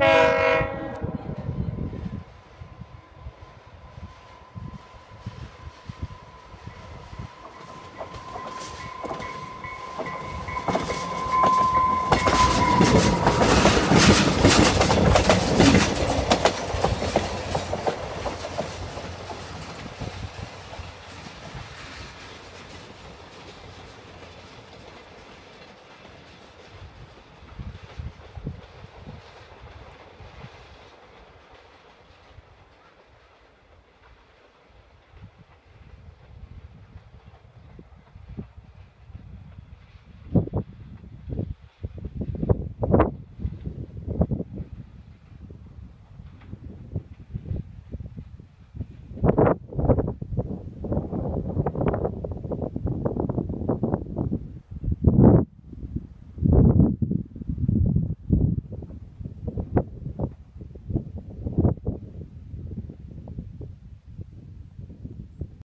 Música